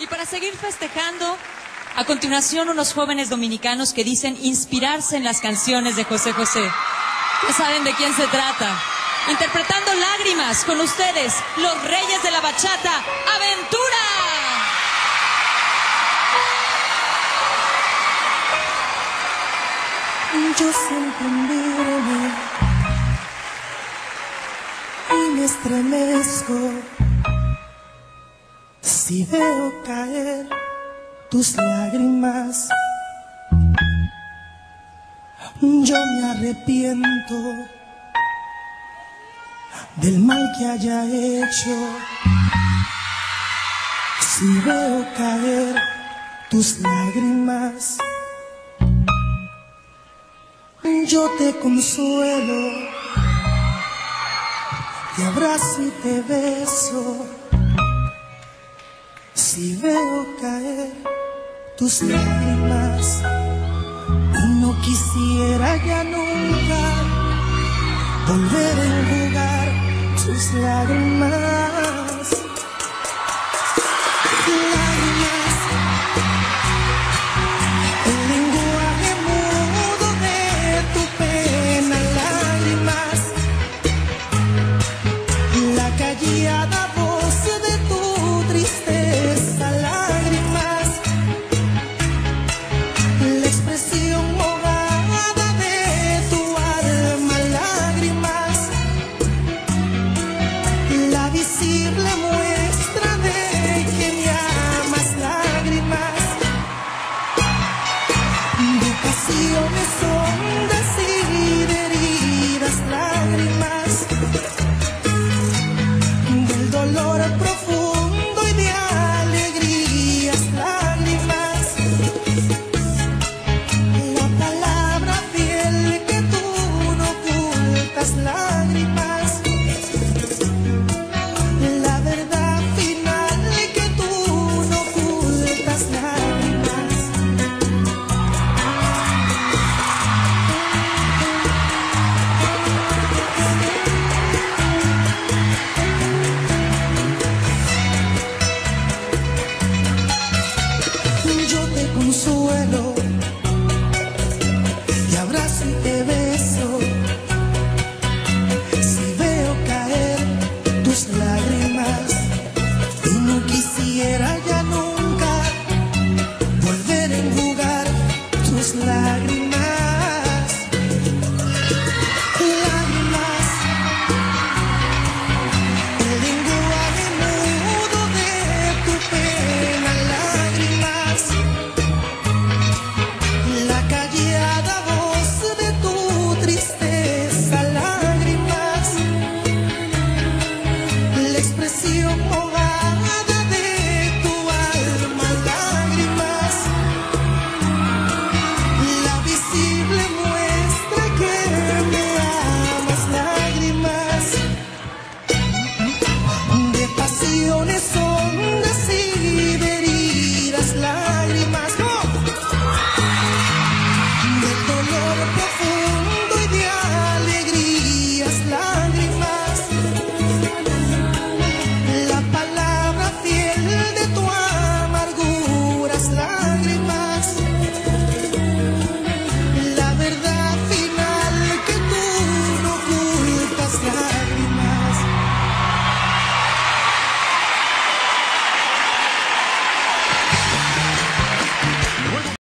Y para seguir festejando, a continuación unos jóvenes dominicanos que dicen inspirarse en las canciones de José José. Ya saben de quién se trata. Interpretando lágrimas con ustedes, los reyes de la bachata, Aventura. Yo siempre miro y me estremezco si veo caer tus lágrimas. Yo me arrepiento del mal que haya hecho. Si veo caer tus lágrimas, yo te consuelo, te abrazo y te beso. Si veo caer tus lágrimas, no quisiera ya nunca volver a enjugar tus lágrimas. Yes. consuelo